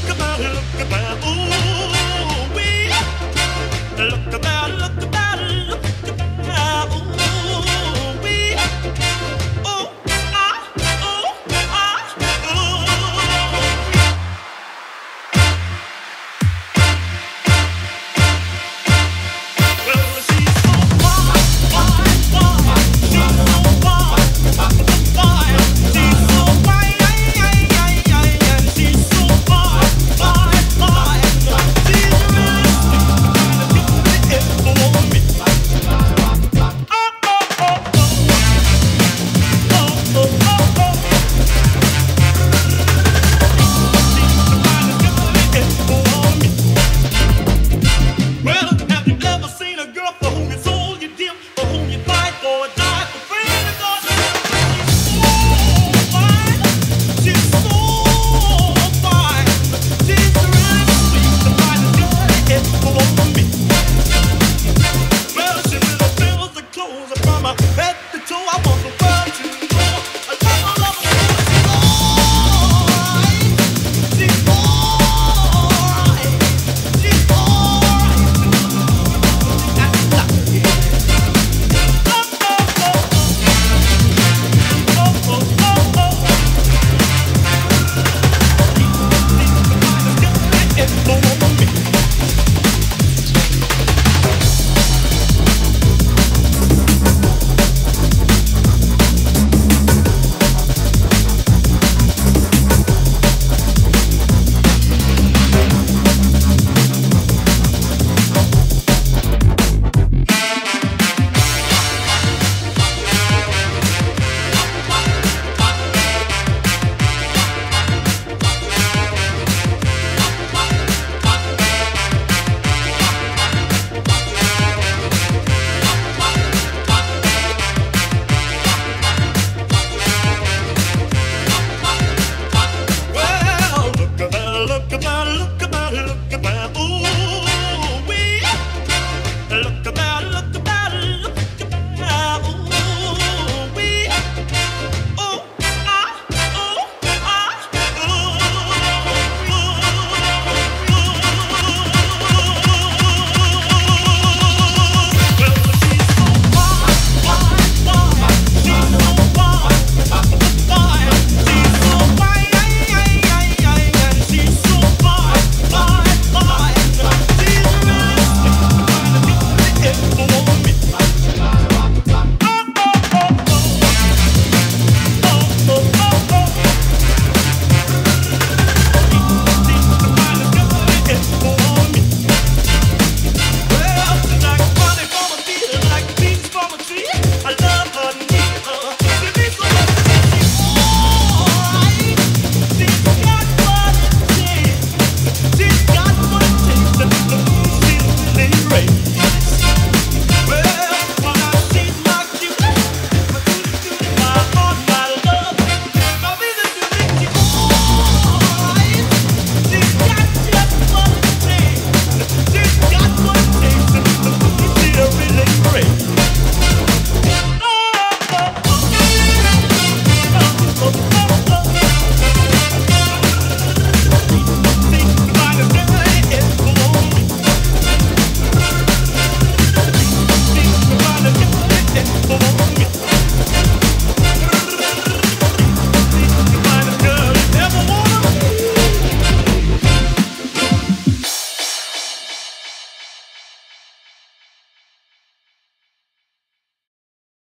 look about, look about, ooh.